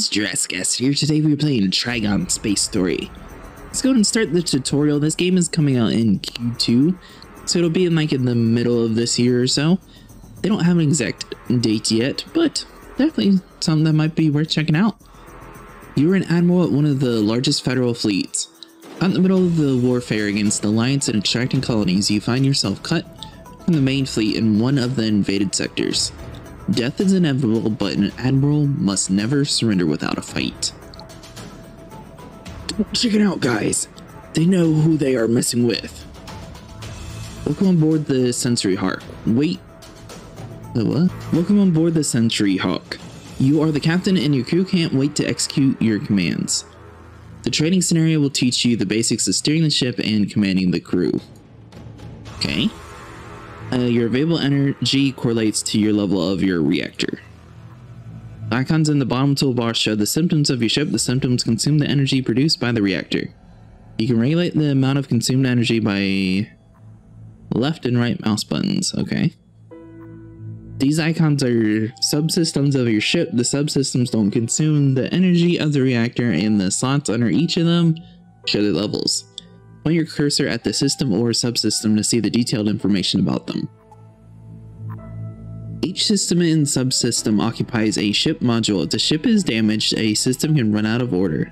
guys, Jurassic here. Today we're playing Trigon Space Story. Let's go and start the tutorial. This game is coming out in Q2, so it'll be in like in the middle of this year or so. They don't have an exact date yet, but definitely something that might be worth checking out. You are an admiral at one of the largest federal fleets. Out in the middle of the warfare against the Alliance and extracting colonies, you find yourself cut from the main fleet in one of the invaded sectors. Death is inevitable, but an admiral must never surrender without a fight. Check it out, guys. They know who they are messing with. Welcome on board the Sensory Hawk. Wait. The what? Welcome on board the Sensory Hawk. You are the captain and your crew can't wait to execute your commands. The training scenario will teach you the basics of steering the ship and commanding the crew. Okay. Uh, your available energy correlates to your level of your reactor. The icons in the bottom toolbar show the symptoms of your ship. The symptoms consume the energy produced by the reactor. You can regulate the amount of consumed energy by left and right mouse buttons. Okay. These icons are subsystems of your ship. The subsystems don't consume the energy of the reactor, and the slots under each of them show their levels. Point your cursor at the system or subsystem to see the detailed information about them. Each system and subsystem occupies a ship module. If the ship is damaged, a system can run out of order.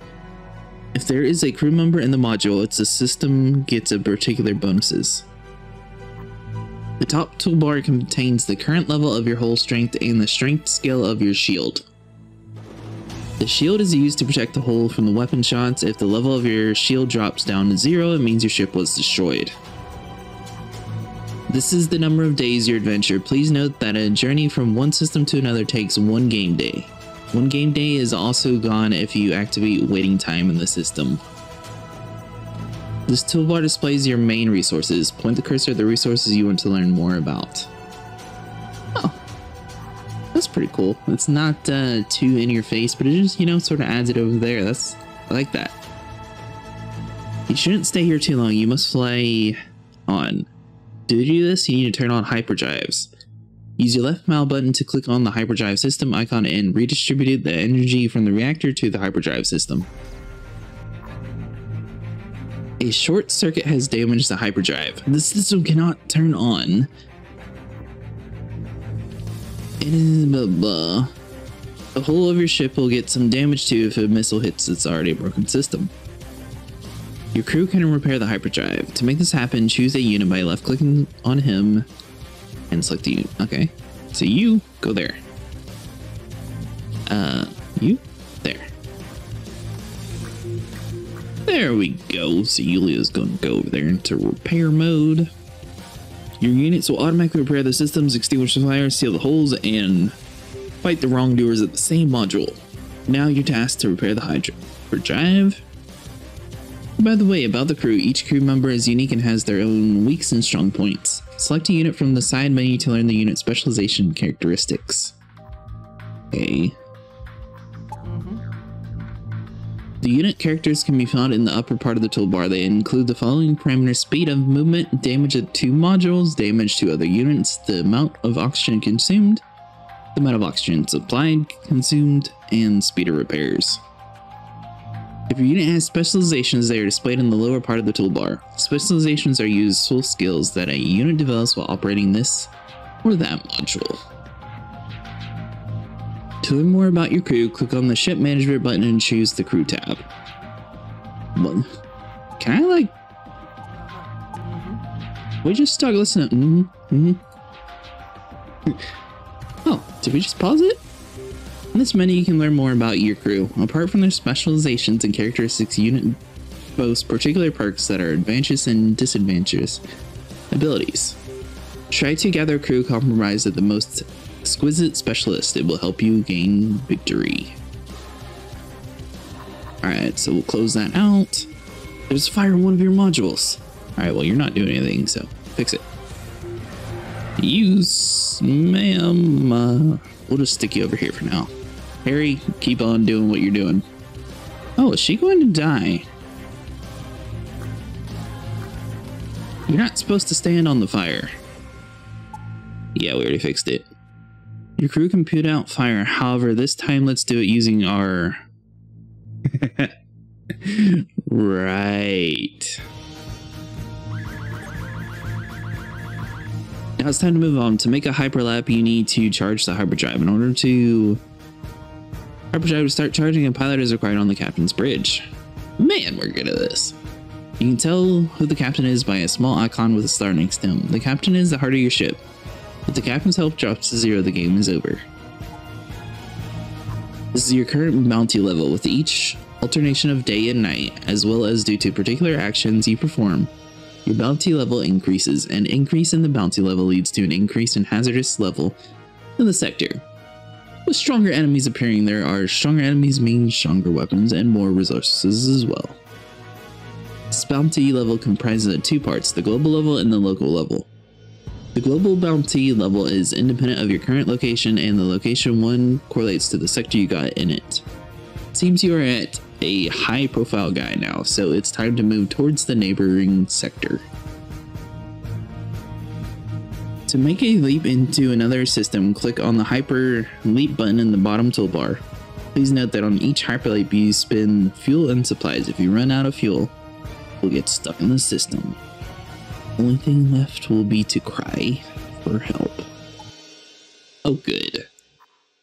If there is a crew member in the module, it's a system gets a particular bonuses. The top toolbar contains the current level of your hull strength and the strength scale of your shield. The shield is used to protect the hull from the weapon shots. If the level of your shield drops down to zero, it means your ship was destroyed. This is the number of days your adventure. Please note that a journey from one system to another takes one game day. One game day is also gone if you activate waiting time in the system. This toolbar displays your main resources. Point the cursor at the resources you want to learn more about. That's pretty cool. It's not uh, too in your face, but it just, you know, sort of adds it over there. That's, I like that. You shouldn't stay here too long. You must fly on. To do this, you need to turn on hyperdrives. Use your left mouse button to click on the hyperdrive system icon and redistribute the energy from the reactor to the hyperdrive system. A short circuit has damaged the hyperdrive. The system cannot turn on. It is blah blah. The hull of your ship will get some damage too if a missile hits its already broken system. Your crew can repair the hyperdrive. To make this happen, choose a unit by left clicking on him and select the unit. Okay. So you go there. Uh, you there. There we go. So Yulia's to go over there into repair mode. Your units will automatically repair the systems, extinguish the fire, seal the holes, and fight the wrongdoers at the same module. Now you're tasked to repair the hyperdrive. By the way, about the crew, each crew member is unique and has their own weaks and strong points. Select a unit from the side menu to learn the unit specialization characteristics. Okay. The unit characters can be found in the upper part of the toolbar. They include the following parameters speed of movement, damage to modules, damage to other units, the amount of oxygen consumed, the amount of oxygen supplied, consumed, and speed of repairs. If your unit has specializations, they are displayed in the lower part of the toolbar. Specializations are useful skills that a unit develops while operating this or that module. To learn more about your crew, click on the ship management button and choose the crew tab. What? Can I like... We just start listening. Mm -hmm. Mm -hmm. oh, did we just pause it? In this menu, you can learn more about your crew. Apart from their specializations and characteristics, unit boasts particular perks that are advantageous and disadvantageous abilities. Try to gather crew comprised of the most exquisite specialist. It will help you gain victory. Alright, so we'll close that out. There's a fire in one of your modules. Alright, well, you're not doing anything, so fix it. Use, ma'am. Uh, we'll just stick you over here for now. Harry, keep on doing what you're doing. Oh, is she going to die? You're not supposed to stand on the fire. Yeah, we already fixed it. Your crew can put out fire. However, this time let's do it using our... right. Now it's time to move on. To make a hyperleap, you need to charge the hyperdrive. In order to hyperdrive to start charging, a pilot is required on the captain's bridge. Man, we're good at this. You can tell who the captain is by a small icon with a star next to him. The captain is the heart of your ship. If the captain's health drops to zero, the game is over. This is your current bounty level. With each alternation of day and night, as well as due to particular actions you perform, your bounty level increases. An increase in the bounty level leads to an increase in hazardous level in the sector. With stronger enemies appearing, there are stronger enemies mean stronger weapons and more resources as well. This bounty level comprises of two parts, the global level and the local level. The global bounty level is independent of your current location and the location one correlates to the sector you got in it. Seems you are at a high profile guy now, so it's time to move towards the neighboring sector. To make a leap into another system, click on the Hyper Leap button in the bottom toolbar. Please note that on each Hyper Leap you spend fuel and supplies. If you run out of fuel, you'll get stuck in the system only thing left will be to cry for help. Oh good.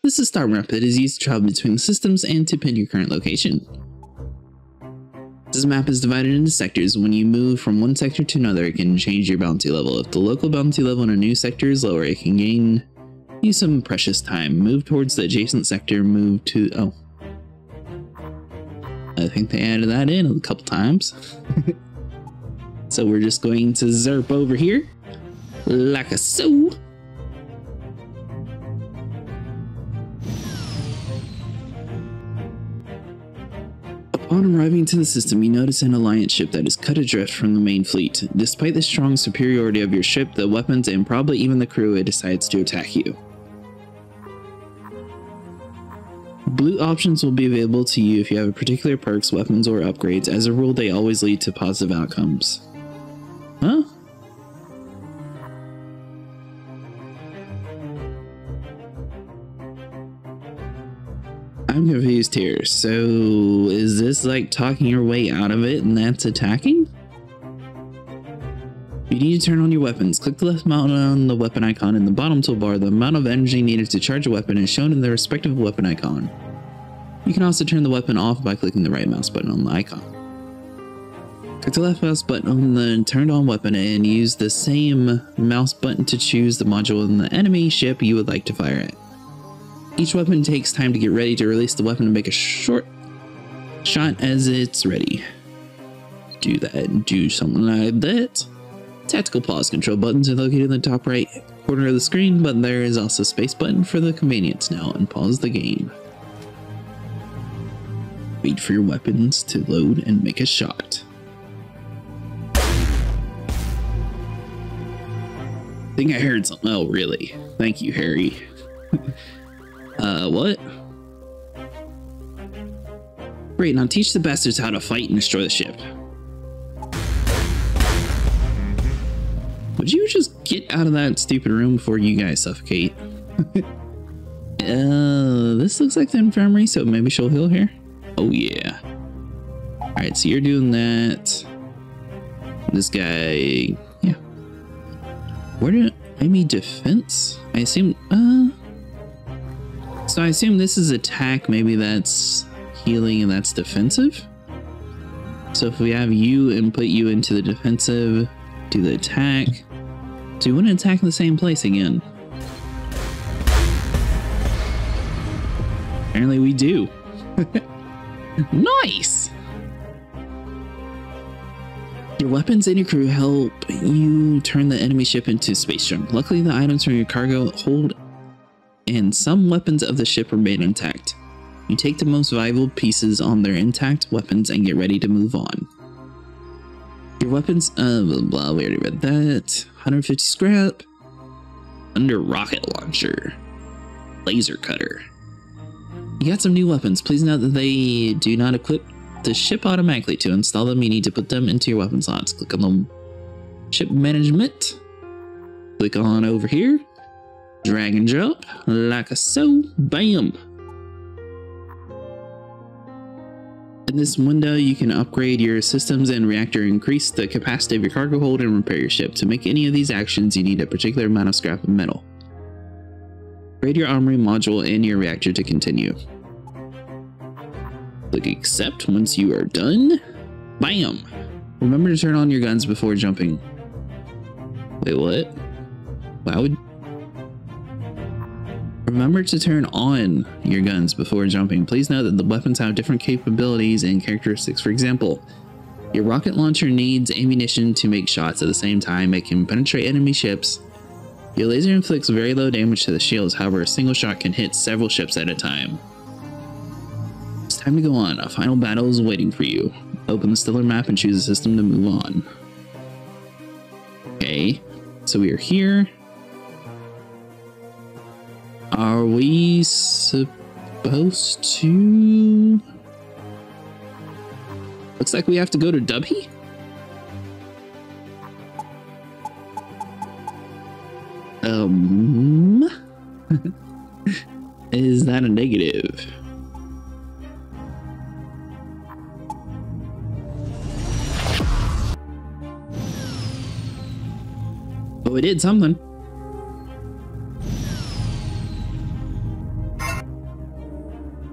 This is Star Map that is used to travel between systems and to pin your current location. This map is divided into sectors. When you move from one sector to another, it can change your bounty level. If the local bounty level in a new sector is lower, it can gain you some precious time. Move towards the adjacent sector, move to... oh. I think they added that in a couple times. So we're just going to zerp over here like a so. Upon arriving to the system, you notice an alliance ship that is cut adrift from the main fleet. Despite the strong superiority of your ship, the weapons, and probably even the crew, it decides to attack you. Blue options will be available to you if you have a particular perks, weapons, or upgrades. As a rule, they always lead to positive outcomes. Huh? I'm confused here. So, is this like talking your way out of it and that's attacking? You need to turn on your weapons. Click the left mouse on the weapon icon in the bottom toolbar. The amount of energy needed to charge a weapon is shown in the respective weapon icon. You can also turn the weapon off by clicking the right mouse button on the icon. Click the left mouse button on the turned on weapon and use the same mouse button to choose the module in the enemy ship you would like to fire at. Each weapon takes time to get ready to release the weapon and make a short shot as it's ready. Do that, and do something like that. Tactical pause control buttons are located in the top right corner of the screen, but there is also a space button for the convenience now and pause the game. Wait for your weapons to load and make a shot. I think I heard something. Oh, really? Thank you, Harry. uh, what? Great, now teach the bastards how to fight and destroy the ship. Would you just get out of that stupid room before you guys suffocate? uh, this looks like the infirmary, so maybe she'll heal here? Oh, yeah. Alright, so you're doing that. This guy where did I mean defense? I assume uh so I assume this is attack, maybe that's healing and that's defensive. So if we have you and put you into the defensive, do the attack. Do you want to attack in the same place again? Apparently we do. nice! Your weapons and your crew help you turn the enemy ship into space junk. Luckily, the items from your cargo hold and some weapons of the ship remain intact. You take the most valuable pieces on their intact weapons and get ready to move on. Your weapons, uh, blah, blah, we already read that. 150 scrap. Under rocket launcher. Laser cutter. You got some new weapons. Please note that they do not equip the ship automatically. To install them, you need to put them into your weapon slots. Click on the ship management. Click on over here. Drag and drop, like a so, bam. In this window, you can upgrade your systems and reactor, increase the capacity of your cargo hold, and repair your ship. To make any of these actions, you need a particular amount of scrap metal. Upgrade your armory module and your reactor to continue. Click accept once you are done. Bam! Remember to turn on your guns before jumping. Wait, what? Why would... Remember to turn on your guns before jumping. Please note that the weapons have different capabilities and characteristics. For example, your rocket launcher needs ammunition to make shots at the same time. It can penetrate enemy ships. Your laser inflicts very low damage to the shields. However, a single shot can hit several ships at a time. Time to go on. A final battle is waiting for you. Open the stellar map and choose a system to move on. Okay, so we are here. Are we supposed to... Looks like we have to go to Dubby? Um... Is that a negative? We did something.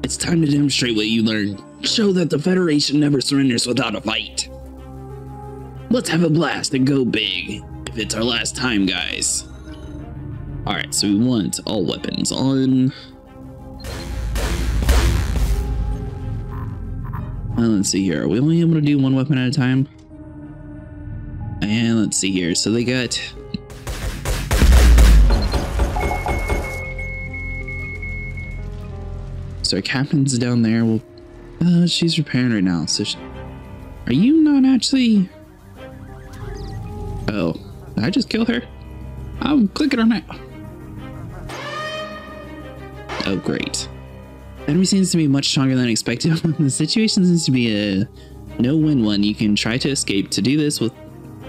It's time to demonstrate what you learned. Show that the Federation never surrenders without a fight. Let's have a blast and go big. If it's our last time, guys. Alright, so we want all weapons on. Uh, let's see here. Are we only able to do one weapon at a time? And let's see here. So they got So our captain's down there. Well, uh, she's repairing right now. So, she, are you not actually? Oh, I just kill her? I'm clicking on it. Oh, great. Enemy seems to be much stronger than expected. the situation seems to be a no-win one. You can try to escape. To do this, with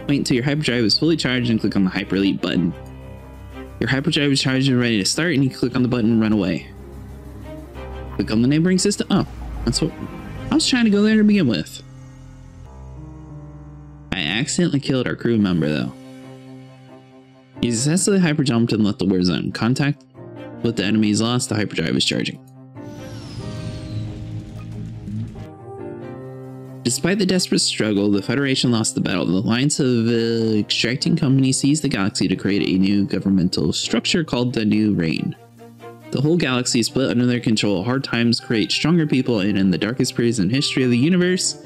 wait until your hyperdrive is fully charged and click on the hyper leap button. Your hyperdrive is charged and ready to start, and you click on the button and run away. Click on the neighboring system. Oh, that's what I was trying to go there to begin with. I accidentally killed our crew member though. You successfully hyperjumped and left the war zone. Contact with the enemy is lost. The hyperdrive is charging. Despite the desperate struggle, the Federation lost the battle. The Alliance of uh, Extracting Companies seized the galaxy to create a new governmental structure called the New Reign. The whole galaxy split under their control. Hard times create stronger people, and in the darkest periods in history of the universe,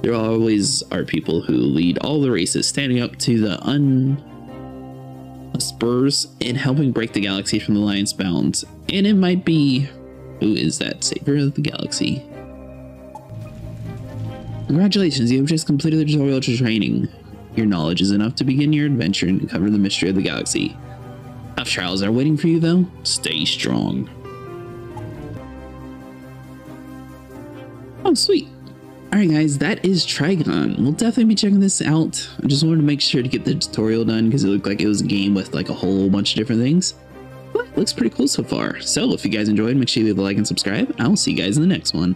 there always are people who lead all the races, standing up to the un uh, spurs and helping break the galaxy from the lion's bounds. And it might be who is that savior of the galaxy? Congratulations, you have just completed the tutorial training. Your knowledge is enough to begin your adventure and cover the mystery of the galaxy. Tough trials are waiting for you, though. Stay strong. Oh, sweet. Alright guys, that is Trigon. We'll definitely be checking this out. I just wanted to make sure to get the tutorial done because it looked like it was a game with like a whole bunch of different things. But looks pretty cool so far. So if you guys enjoyed, make sure you leave a like and subscribe. I will see you guys in the next one.